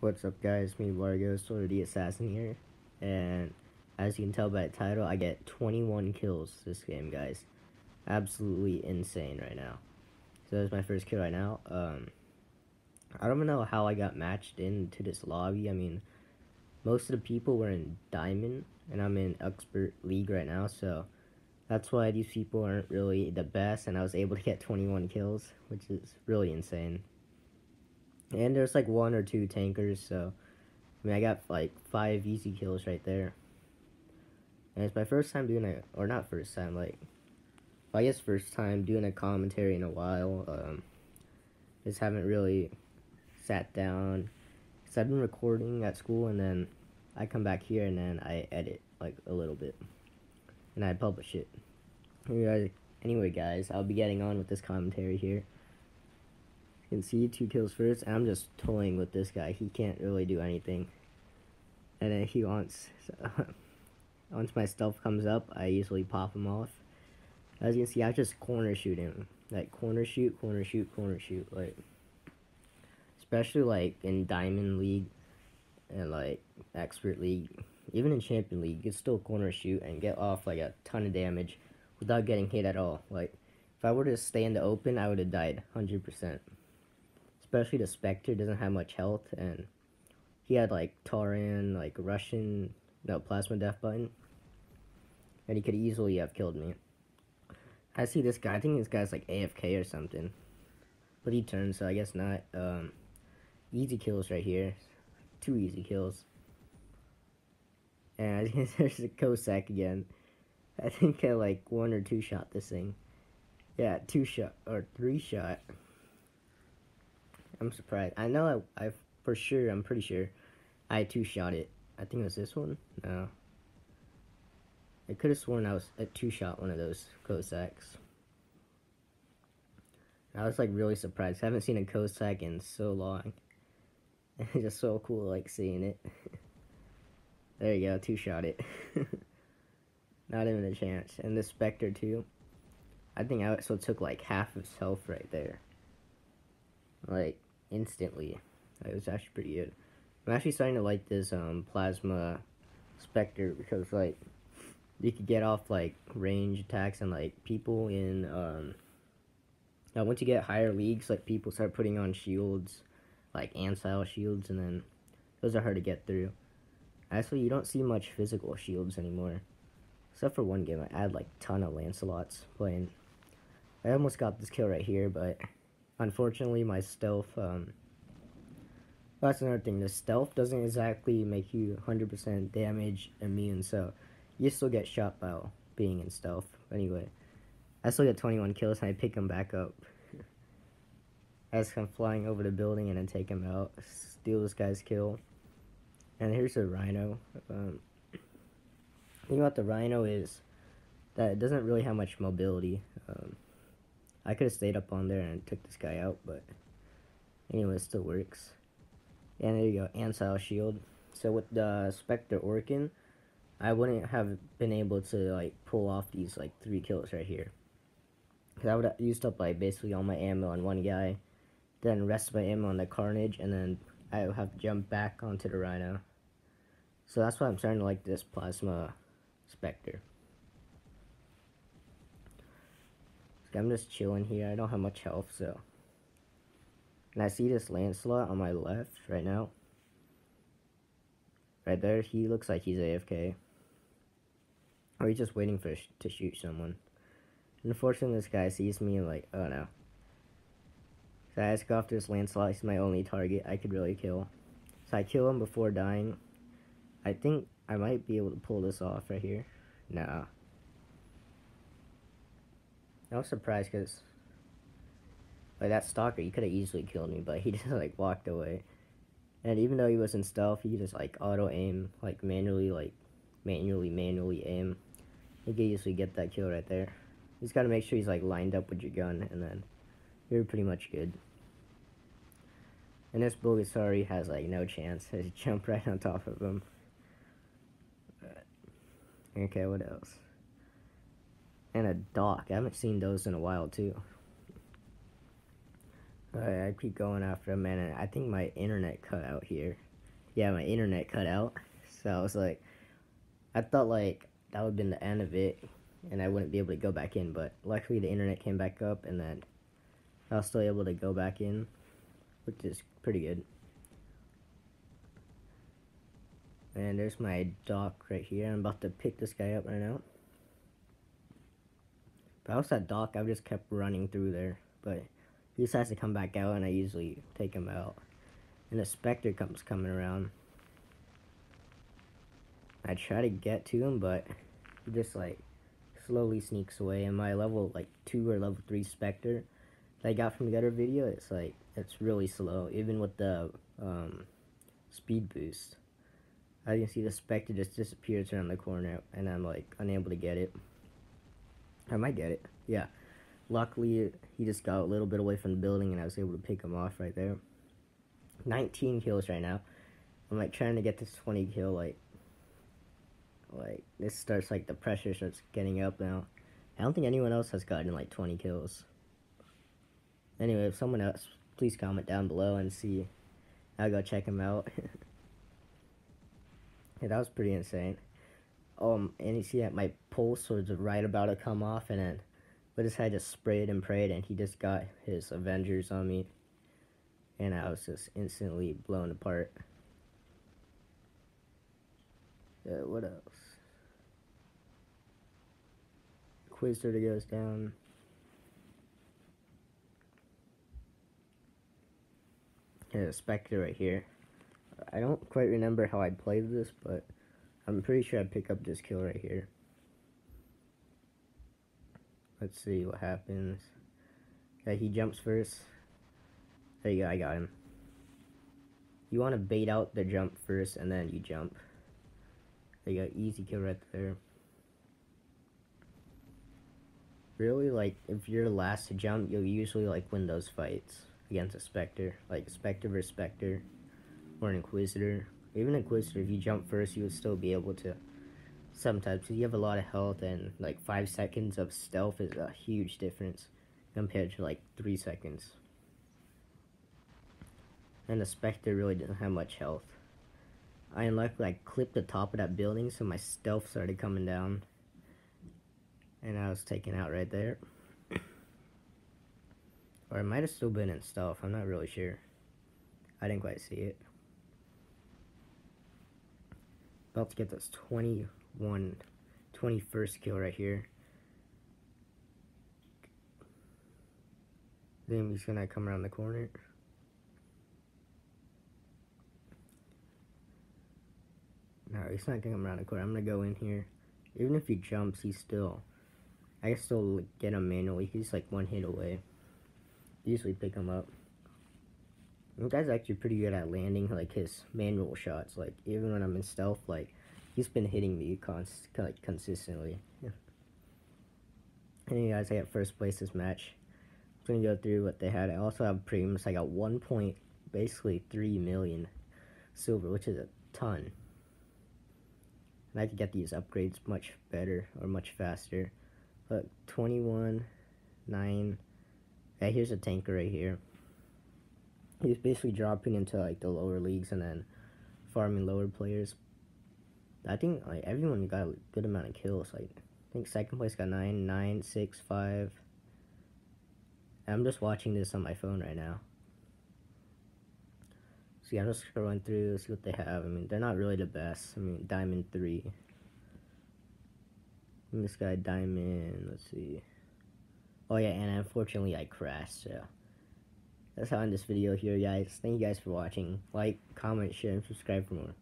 What's up guys, me WarGhost, or the Assassin here, and as you can tell by the title, I get 21 kills this game, guys. Absolutely insane right now. So that's my first kill right now. Um, I don't know how I got matched into this lobby. I mean, most of the people were in Diamond, and I'm in Expert League right now, so that's why these people aren't really the best, and I was able to get 21 kills, which is really insane. And there's like one or two tankers, so I mean I got like five easy kills right there. And it's my first time doing it, or not first time, like well, I guess first time doing a commentary in a while. Um, just haven't really sat down. Cause I've been recording at school, and then I come back here and then I edit like a little bit, and I publish it. Anyway, guys, I'll be getting on with this commentary here can see two kills first. I'm just toying with this guy. He can't really do anything. And then he wants... So, once my stealth comes up, I usually pop him off. As you can see, I just corner shoot him. Like, corner shoot, corner shoot, corner shoot. Like, especially, like, in Diamond League and, like, Expert League. Even in Champion League, you can still corner shoot and get off, like, a ton of damage without getting hit at all. Like, if I were to stay in the open, I would have died 100% especially the Spectre doesn't have much health, and he had like Taran, like Russian, no plasma death button, and he could easily have killed me. I see this guy. I think this guy's like AFK or something, but he turns, so I guess not. Um, easy kills right here, two easy kills. And there's a Cossack again. I think I like one or two shot this thing. Yeah, two shot or three shot. I'm surprised. I know I, I for sure, I'm pretty sure I two shot it. I think it was this one. No. I could have sworn I was a two shot one of those Cossacks. I was like really surprised. I haven't seen a Cossack in so long. It's just so cool like seeing it. there you go, two shot it. Not even a chance. And the Spectre too. I think I also took like half of health right there. Like, instantly. It was actually pretty good. I'm actually starting to like this um, Plasma Spectre because, like, you could get off, like, range attacks and, like, people in, um, now once you get higher leagues, like, people start putting on shields, like, Ancile shields, and then those are hard to get through. Actually, you don't see much physical shields anymore. Except for one game, I had, like, ton of Lancelots playing. I almost got this kill right here, but Unfortunately, my stealth, um, that's another thing. The stealth doesn't exactly make you 100% damage immune, so you still get shot while being in stealth. Anyway, I still get 21 kills and I pick him back up. As I'm flying over the building and then take him out, steal this guy's kill. And here's a rhino. Um, the thing about the rhino is that it doesn't really have much mobility. Um, I could have stayed up on there and took this guy out, but anyway, it still works. And there you go, Ancile Shield. So with the Spectre Orkan, I wouldn't have been able to like pull off these like three kills right here. Cause I would have used up like basically all my ammo on one guy, then rest my ammo on the Carnage, and then I would have to jump back onto the Rhino. So that's why I'm starting to like this Plasma Spectre. I'm just chilling here. I don't have much health, so. And I see this Lancelot on my left right now. Right there, he looks like he's AFK. Or he's just waiting for sh to shoot someone. Unfortunately, this guy sees me and like, oh no. So I ask after this Lancelot. He's my only target I could really kill. So I kill him before dying. I think I might be able to pull this off right here. Nah. I was surprised because, like, that stalker, he could have easily killed me, but he just, like, walked away. And even though he was in stealth, he just, like, auto-aim, like, manually, like, manually, manually aim. He could easily get that kill right there. You just gotta make sure he's, like, lined up with your gun, and then you're pretty much good. And this Bulgasari has, like, no chance. to jump right on top of him. Okay, what else? And a dock. I haven't seen those in a while too. Alright, I keep going after a minute. I think my internet cut out here. yeah, my internet cut out. So I was like, I thought like that would have been the end of it, and I wouldn't be able to go back in. But luckily, the internet came back up, and then I was still able to go back in, which is pretty good. And there's my dock right here. I'm about to pick this guy up right now. I was at dock, I just kept running through there. But he decides to come back out, and I usually take him out. And the Spectre comes coming around. I try to get to him, but he just like slowly sneaks away. And my level like two or level three Spectre that I got from the other video, it's like it's really slow, even with the um, speed boost. You can see, the Spectre just disappears around the corner, and I'm like unable to get it. Um, I might get it, yeah. Luckily, he just got a little bit away from the building, and I was able to pick him off right there. 19 kills right now. I'm like trying to get this 20 kill like like this starts like the pressure starts getting up now. I don't think anyone else has gotten like 20 kills. Anyway, if someone else, please comment down below and see. I'll go check him out. yeah, that was pretty insane. Um, and you see that my pulse was right about to come off, and then, but this guy just sprayed and prayed, and he just got his Avengers on me and I was just instantly blown apart. Uh, what else? Quizzer goes down. Yeah, Spectre right here. I don't quite remember how I played this, but I'm pretty sure I pick up this kill right here. Let's see what happens. Yeah, he jumps first. There you go, I got him. You want to bait out the jump first, and then you jump. There you go, easy kill right there. Really, like, if you're last to jump, you'll usually, like, win those fights against a Spectre. Like, Spectre versus Spectre, or an Inquisitor. Even a Inquisitor, if you jump first, you would still be able to sometimes. Because you have a lot of health, and, like, 5 seconds of stealth is a huge difference compared to, like, 3 seconds. And the Spectre really didn't have much health. I unluckily I clipped the top of that building so my stealth started coming down. And I was taken out right there. or it might have still been in stealth, I'm not really sure. I didn't quite see it. About to get this 21, 21st kill right here. Then he's gonna come around the corner. No, he's not gonna come around the corner. I'm gonna go in here. Even if he jumps, he's still... I can still get him manually. He's like one hit away. Usually pick him up. The guy's actually pretty good at landing like his manual shots. Like even when I'm in stealth, like he's been hitting me cons like consistently. Yeah. Anyway, guys, I got first place this match. I'm gonna go through what they had. I also have premiums. I got one point, basically three million silver, which is a ton. And I could get these upgrades much better or much faster. But 21, 9. Yeah, here's a tanker right here. He's basically dropping into like the lower leagues and then farming lower players. I think like everyone got a good amount of kills. Like I think second place got 9, 9, 6, 5. I'm just watching this on my phone right now. See, I'm just scrolling through, see what they have. I mean, they're not really the best. I mean, Diamond 3. And this guy, Diamond, let's see. Oh yeah, and unfortunately I crashed, so. That's how I end this video here, guys. Thank you guys for watching. Like, comment, share, and subscribe for more.